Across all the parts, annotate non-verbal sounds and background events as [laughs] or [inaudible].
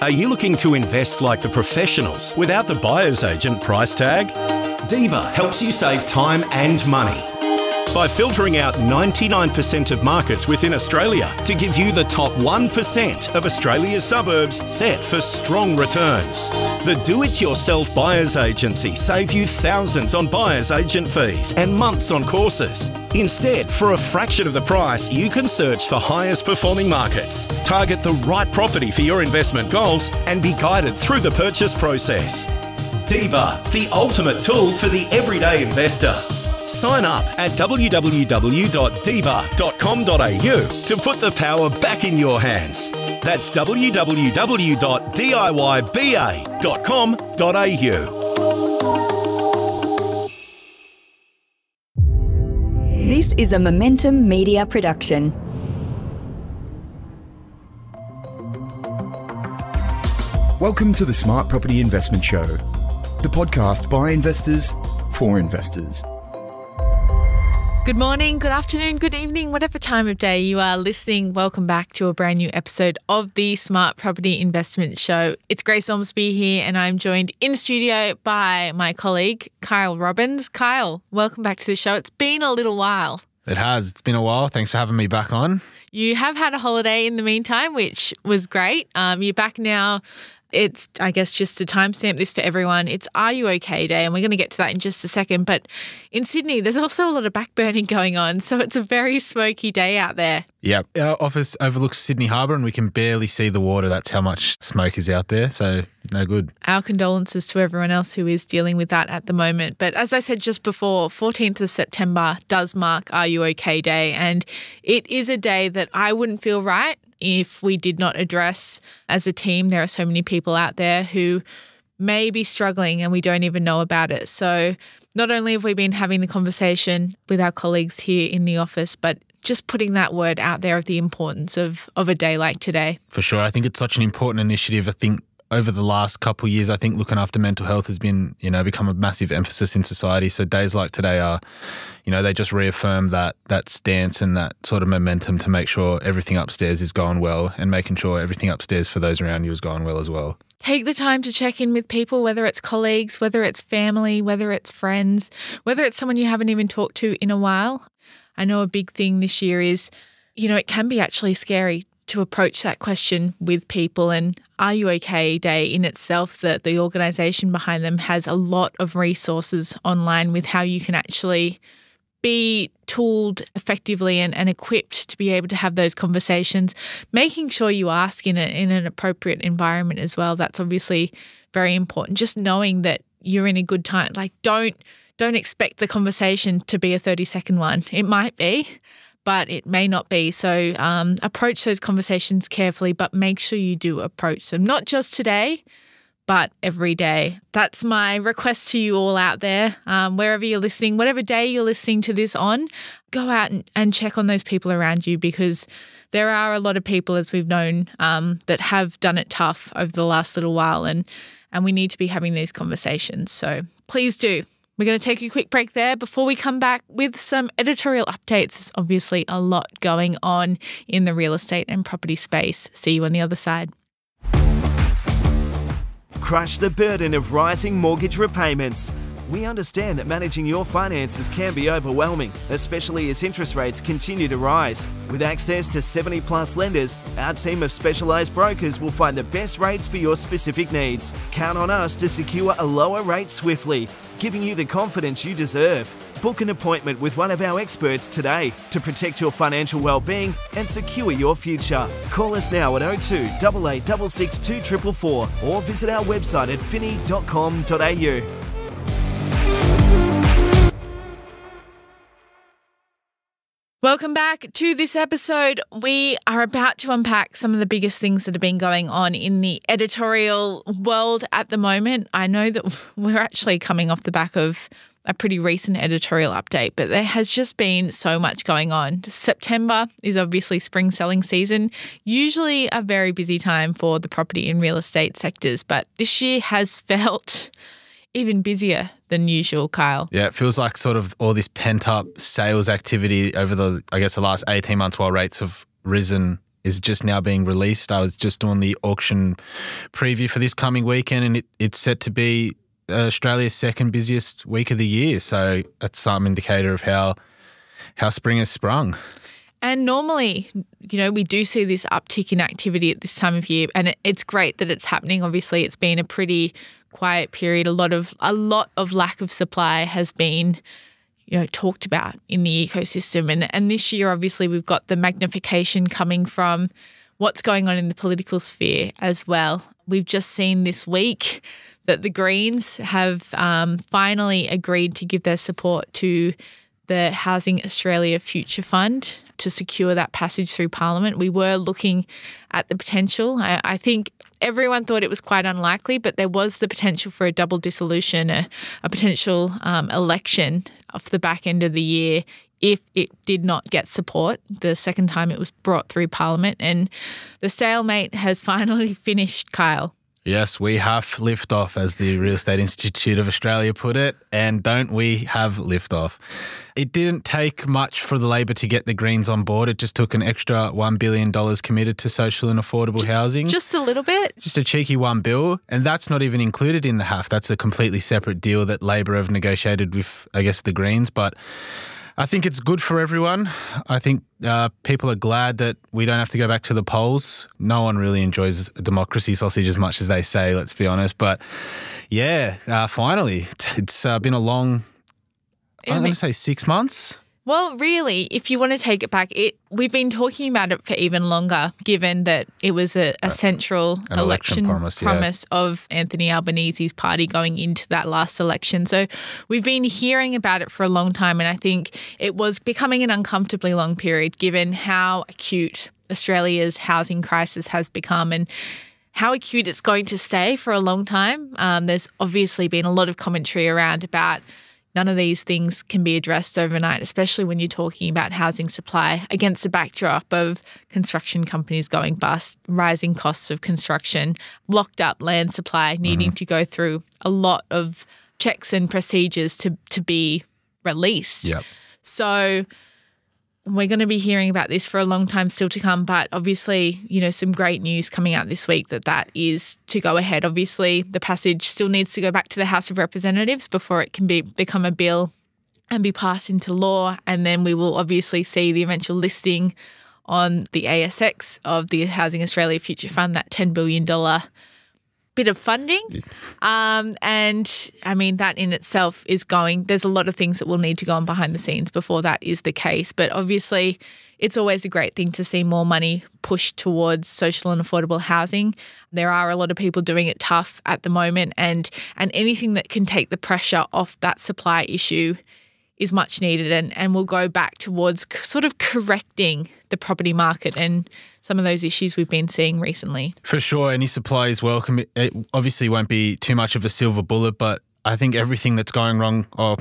Are you looking to invest like the professionals without the buyer's agent price tag? DIBA helps you save time and money by filtering out 99% of markets within Australia to give you the top 1% of Australia's suburbs set for strong returns. The do it yourself buyer's agency save you thousands on buyer's agent fees and months on courses. Instead, for a fraction of the price, you can search for highest performing markets, target the right property for your investment goals, and be guided through the purchase process. DIBA, the ultimate tool for the everyday investor. Sign up at www.diba.com.au to put the power back in your hands. That's www.diyba.com.au. This is a Momentum Media production. Welcome to the Smart Property Investment Show, the podcast by investors for investors. Good morning, good afternoon, good evening, whatever time of day you are listening. Welcome back to a brand new episode of the Smart Property Investment Show. It's Grace Ormsby here, and I'm joined in studio by my colleague, Kyle Robbins. Kyle, welcome back to the show. It's been a little while. It has. It's been a while. Thanks for having me back on. You have had a holiday in the meantime, which was great. Um, you're back now it's, I guess, just to timestamp this for everyone, it's Are You OK Day, and we're going to get to that in just a second. But in Sydney, there's also a lot of backburning going on, so it's a very smoky day out there. Yep. Our office overlooks Sydney Harbour, and we can barely see the water. That's how much smoke is out there. So, no good. Our condolences to everyone else who is dealing with that at the moment. But as I said just before, 14th of September does mark Are You OK Day, and it is a day that I wouldn't feel right if we did not address as a team. There are so many people out there who may be struggling and we don't even know about it. So, not only have we been having the conversation with our colleagues here in the office, but just putting that word out there of the importance of, of a day like today. For sure. I think it's such an important initiative. I think over the last couple of years, I think looking after mental health has been, you know, become a massive emphasis in society. So days like today are, you know, they just reaffirm that that stance and that sort of momentum to make sure everything upstairs is going well and making sure everything upstairs for those around you is going well as well. Take the time to check in with people, whether it's colleagues, whether it's family, whether it's friends, whether it's someone you haven't even talked to in a while. I know a big thing this year is, you know, it can be actually scary to approach that question with people and are you okay day in itself that the organization behind them has a lot of resources online with how you can actually be tooled effectively and, and equipped to be able to have those conversations making sure you ask in, a, in an appropriate environment as well. That's obviously very important. Just knowing that you're in a good time like don't don't expect the conversation to be a 30 second one. It might be but it may not be. So um, approach those conversations carefully, but make sure you do approach them, not just today, but every day. That's my request to you all out there, um, wherever you're listening, whatever day you're listening to this on, go out and, and, check on those people around you because there are a lot of people, as we've known, um, that have done it tough over the last little while, and and we need to be having these conversations. So please do we're going to take a quick break there before we come back with some editorial updates. There's obviously a lot going on in the real estate and property space. See you on the other side. Crush the burden of rising mortgage repayments. We understand that managing your finances can be overwhelming, especially as interest rates continue to rise. With access to 70 plus lenders, our team of specialised brokers will find the best rates for your specific needs. Count on us to secure a lower rate swiftly giving you the confidence you deserve. Book an appointment with one of our experts today to protect your financial well-being and secure your future. Call us now at 02 8866 or visit our website at finny.com.au. Welcome back to this episode. We are about to unpack some of the biggest things that have been going on in the editorial world at the moment. I know that [laughs] we're actually coming off the back of a pretty recent editorial update, but there has just been so much going on. September is obviously spring selling season, usually a very busy time for the property and real estate sectors, but this year has [laughs] felt even busier than usual, Kyle. Yeah, it feels like sort of all this pent up sales activity over the, I guess, the last 18 months while rates have risen is just now being released. I was just doing the auction preview for this coming weekend, and it, it's set to be Australia's second busiest week of the year. So that's some indicator of how how spring has sprung. And normally, you know, we do see this uptick in activity at this time of year, and it's great that it's happening. Obviously, it's been a pretty quiet period. A lot of a lot of lack of supply has been, you know, talked about in the ecosystem, and and this year, obviously, we've got the magnification coming from what's going on in the political sphere as well. We've just seen this week that the Greens have um, finally agreed to give their support to the Housing Australia Future Fund to secure that passage through Parliament. We were looking at the potential. I, I think everyone thought it was quite unlikely, but there was the potential for a double dissolution, a, a potential um, election off the back end of the year if it did not get support the second time it was brought through Parliament. And the stalemate has [laughs] finally finished, Kyle. Yes, we have liftoff, as the Real Estate Institute of Australia put it. And don't we have liftoff? It didn't take much for the Labor to get the Greens on board. It just took an extra $1 billion committed to social and affordable just, housing. Just a little bit. Just a cheeky one bill. And that's not even included in the HAFF. That's a completely separate deal that Labor have negotiated with, I guess, the Greens. But I think it's good for everyone. I think uh, people are glad that we don't have to go back to the polls. No one really enjoys democracy sausage as much as they say, let's be honest. But yeah, uh, finally, [laughs] it's uh, been a long, I'm going to say six months. Well, really, if you want to take it back, it we've been talking about it for even longer, given that it was a, a central An election, election promise, yeah. of Anthony Albanese's party going into that last election. So we've been hearing about it for a long time, and I think it was becoming an uncomfortably long period, given how acute Australia's housing crisis has become, and how acute it's going to stay for a long time. Um, there's obviously been a lot of commentary around about none of these things can be addressed overnight, especially when you're talking about housing supply against a backdrop of construction companies going bust, rising costs of construction, locked up land supply needing mm-hmm. to go through a lot of checks and procedures to to be released. Yep. So we're going to be hearing about this for a long time still to come, but obviously, you know, some great news coming out this week that that is to go ahead. Obviously, the passage still needs to go back to the House of Representatives before it can be become a bill and be passed into law, and then we will obviously see the eventual listing on the ASX of the Housing Australia Future Fund, that $10 billion bit of funding. Um, and I mean, that in itself is going, there's a lot of things that will need to go on behind the scenes before that is the case. But obviously, it's always a great thing to see more money pushed towards social and affordable housing. There are a lot of people doing it tough at the moment, and and anything that can take the pressure off that supply issue is much needed and, and will go back towards sort of correcting the property market and some of those issues we've been seeing recently. For sure, any supply is welcome. It obviously won't be too much of a silver bullet, but I think everything that's going wrong, or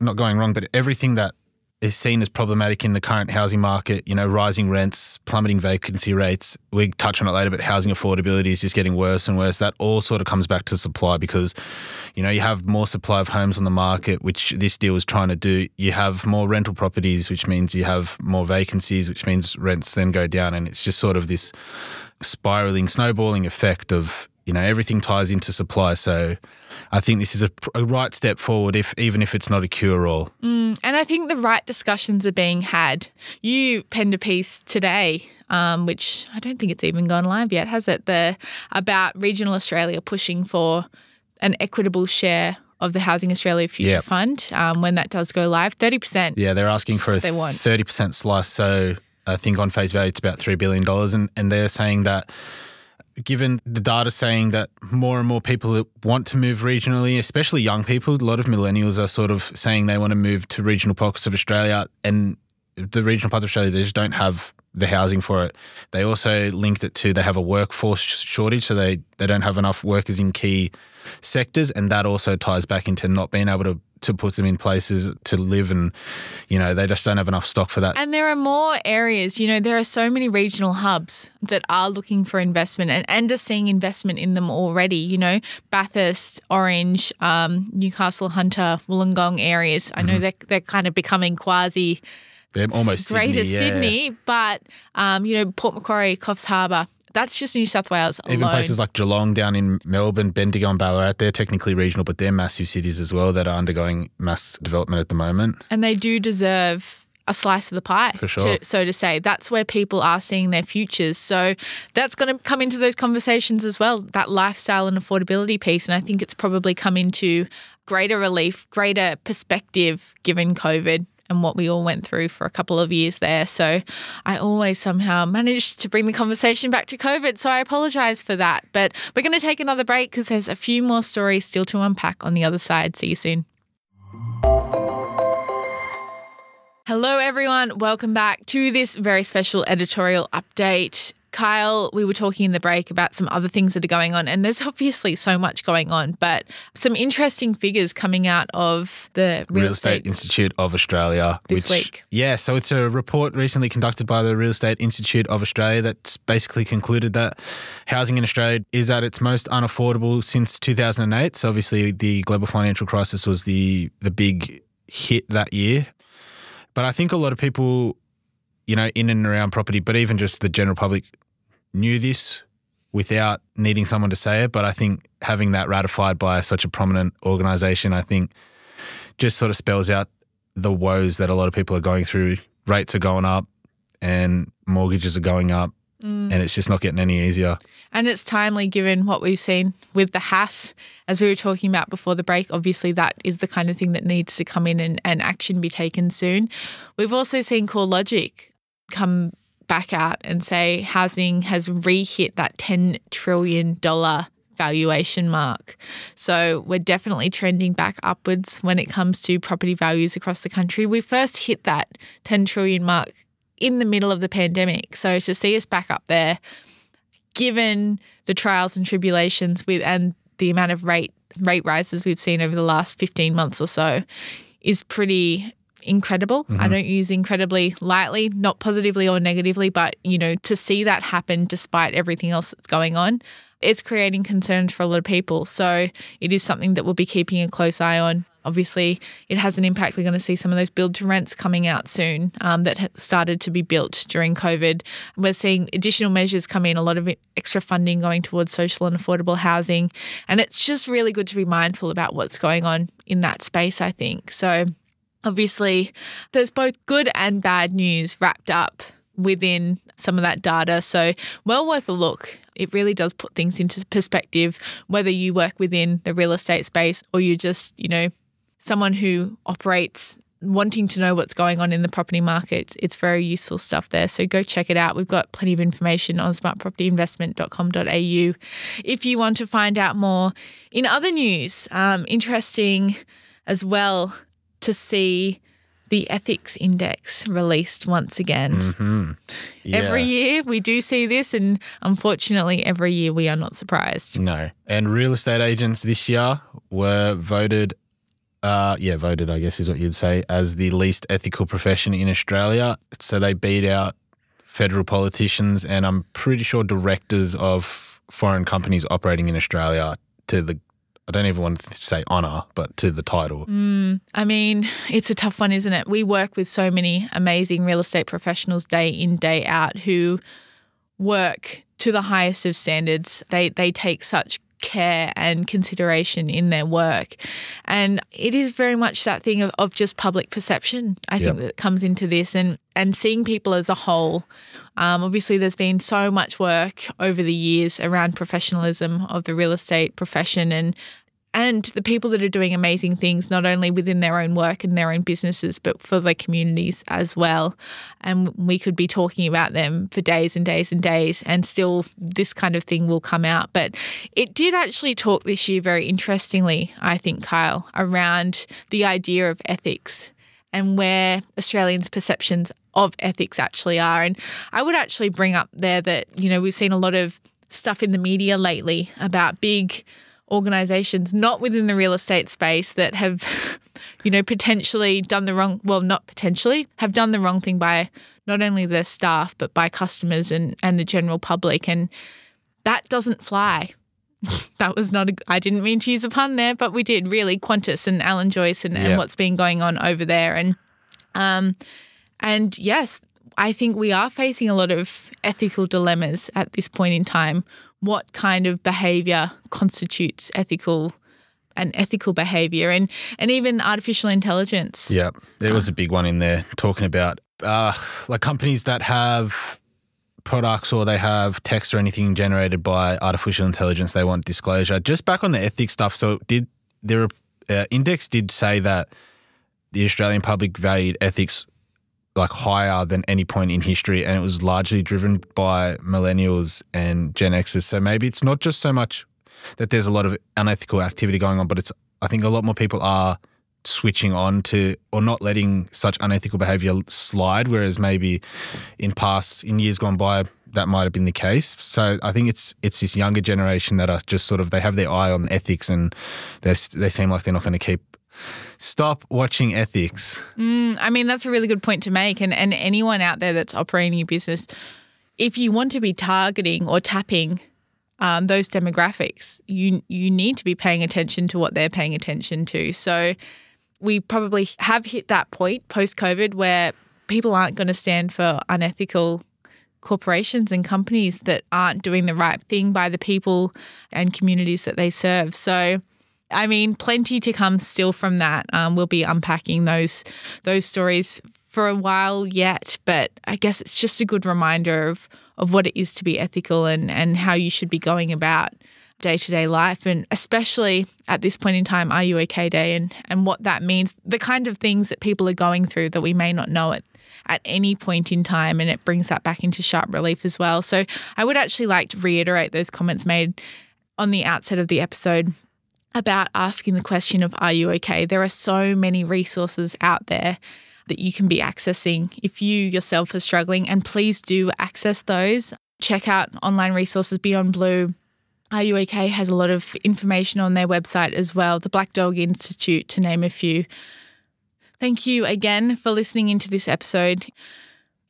not going wrong, but everything that is seen as problematic in the current housing market, you know, rising rents, plummeting vacancy rates. We touch on it later, but housing affordability is just getting worse and worse. That all sort of comes back to supply because, you know, you have more supply of homes on the market, which this deal is trying to do. You have more rental properties, which means you have more vacancies, which means rents then go down. And it's just sort of this spiraling, snowballing effect of, you know, everything ties into supply. So I think this is a, a right step forward, if even if it's not a cure all. And I think the right discussions are being had. You penned a piece today, um, which I don't think it's even gone live yet, has it? The about regional Australia pushing for an equitable share of the Housing Australia Future Yep. Fund um, when that does go live. Thirty percent. Yeah, they're asking for a thirty percent slice. So I think on face value, it's about three billion dollars, and and they're saying that. Given the data saying that more and more people want to move regionally, especially young people, a lot of millennials are sort of saying they want to move to regional pockets of Australia, and the regional parts of Australia they just don't have the housing for it. They also linked it to they have a workforce shortage, so they they don't have enough workers in key sectors, and that also ties back into not being able to to put them in places to live, and you know they just don't have enough stock for that. And there are more areas, you know, there are so many regional hubs that are looking for investment and, and are seeing investment in them already, you know, Bathurst, Orange, um, Newcastle, Hunter, Wollongong areas. I know they're, they're kind of becoming quasi They're almost Greater Sydney, yeah. Sydney, but um, you know Port Macquarie, Coffs Harbour. That's just New South Wales alone. Even places like Geelong down in Melbourne, Bendigo and Ballarat, they're technically regional, but they're massive cities as well that are undergoing mass development at the moment. and they do deserve a slice of the pie, For sure. to, so to say. That's where people are seeing their futures. So that's going to come into those conversations as well, that lifestyle and affordability piece. And I think it's probably come into greater relief, greater perspective given COVID and what we all went through for a couple of years there. So I always somehow managed to bring the conversation back to COVID. So I apologize for that. But we're going to take another break because there's a few more stories still to unpack on the other side. See you soon. Hello, everyone. Welcome back to this very special editorial update. Kyle, we were talking in the break about some other things that are going on, and there's obviously so much going on, but some interesting figures coming out of the real, Real Estate Institute of Australia This which- week. Yeah, so it's a report recently conducted by the Real Estate Institute of Australia that's basically concluded that housing in Australia is at its most unaffordable since 2008. So obviously the global financial crisis was the the big hit that year. But I think a lot of people, you know, in and around property, but even just the general public knew this without needing someone to say it. But I think having that ratified by such a prominent organization, I think just sort of spells out the woes that a lot of people are going through. Rates are going up and mortgages are going up, mm. and it's just not getting any easier. And it's timely given what we've seen with the HAFF, as we were talking about before the break. Obviously, that is the kind of thing that needs to come in and, and action be taken soon. We've also seen CoreLogic come back out and say housing has re hit that $10 trillion valuation mark. So we're definitely trending back upwards when it comes to property values across the country. We first hit that 10 trillion mark in the middle of the pandemic. So to see us back up there, given the trials and tribulations with and the amount of rate rate rises we've seen over the last 15 months or so is pretty incredible. I don't use incredibly lightly, not positively or negatively, but you know, to see that happen despite everything else that's going on, it's creating concerns for a lot of people. So it is something that we'll be keeping a close eye on. Obviously, it has an impact. We're going to see some of those build to rents coming out soon um, that started to be built during COVID. We're seeing additional measures come in, a lot of extra funding going towards social and affordable housing. And it's just really good to be mindful about what's going on in that space, I think. So, obviously, there's both good and bad news wrapped up within some of that data. So, well worth a look. It really does put things into perspective, whether you work within the real estate space or you're just, you know, someone who operates wanting to know what's going on in the property market. It's very useful stuff there. So go check it out. We've got plenty of information on smartpropertyinvestment.com.au if you want to find out more. In other news, um, interesting as well to see the ethics index released once again. Every year we do see this, and unfortunately, every year we are not surprised. No. And real estate agents this year were voted, uh, yeah, voted, I guess is what you'd say, as the least ethical profession in Australia. So they beat out federal politicians and I'm pretty sure directors of foreign companies operating in Australia to the, I don't even want to say honour, but to the title. I mean, it's a tough one, isn't it? We work with so many amazing real estate professionals day in, day out who work to the highest of standards. They they take such care and consideration in their work. And it is very much that thing of, of just public perception, I think, that comes into this and, and seeing people as a whole. Um, obviously, there's been so much work over the years around professionalism of the real estate profession and and the people that are doing amazing things, not only within their own work and their own businesses, but for their communities as well. And we could be talking about them for days and days and days, and still this kind of thing will come out. But it did actually talk this year very interestingly, I think, Kyle, around the idea of ethics and where Australians' perceptions of ethics actually are. And I would actually bring up there that, you know, we've seen a lot of stuff in the media lately about big organizations not within the real estate space that have [laughs] you know potentially done the wrong well not potentially have done the wrong thing by not only their staff but by customers and and the general public. And that doesn't fly. [laughs] That was not a I didn't mean to use a pun there but we did really. Qantas and Alan Joyce and, and what's been going on over there. And um And yes, I think we are facing a lot of ethical dilemmas at this point in time. What kind of behavior constitutes ethical and ethical behavior and, and even artificial intelligence? Yeah, there was a big one in there talking about uh, like companies that have products or they have text or anything generated by artificial intelligence, they want disclosure. Just back on the ethics stuff, so did their uh, index did say that the Australian public valued ethics like higher than any point in history, and it was largely driven by millennials and Gen Xers. So maybe it's not just so much that there's a lot of unethical activity going on, but it's I think a lot more people are switching on to or not letting such unethical behavior slide whereas maybe in past in years gone by that might have been the case so i think it's it's this younger generation that are just sort of they have their eye on ethics and they they seem like they're not going to keep stop watching ethics. Mm, i mean that's a really good point to make. And and anyone out there that's operating a business if you want to be targeting or tapping um, those demographics you you need to be paying attention to what they're paying attention to. So we probably have hit that point post COVID where people aren't going to stand for unethical corporations and companies that aren't doing the right thing by the people and communities that they serve. So, I mean, plenty to come still from that. Um, we'll be unpacking those those stories for a while yet, but I guess it's just a good reminder of of what it is to be ethical and and how you should be going about day to day life, and especially at this point in time, Are You OK Day, and, and what that means, the kind of things that people are going through that we may not know at, at any point in time. And it brings that back into sharp relief as well. So I would actually like to reiterate those comments made on the outset of the episode about asking the question of Are you OK? There are so many resources out there that you can be accessing if you yourself are struggling, and please do access those. Check out online resources Beyond Blue, OK has a lot of information on their website as well, the Black Dog Institute, to name a few. Thank you again for listening into this episode.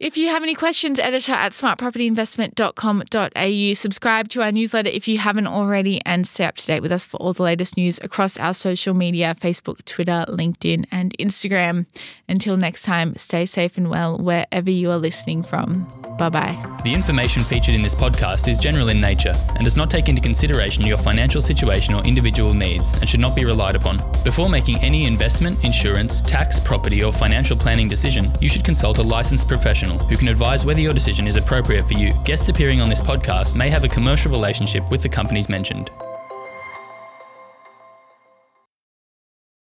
If you have any questions, editor at smartpropertyinvestment.com.au. Subscribe to our newsletter if you haven't already and stay up to date with us for all the latest news across our social media Facebook, Twitter, LinkedIn, and Instagram. Until next time, stay safe and well wherever you are listening from. Bye bye. The information featured in this podcast is general in nature and does not take into consideration your financial situation or individual needs and should not be relied upon. Before making any investment, insurance, tax, property, or financial planning decision, you should consult a licensed professional who can advise whether your decision is appropriate for you. Guests appearing on this podcast may have a commercial relationship with the companies mentioned.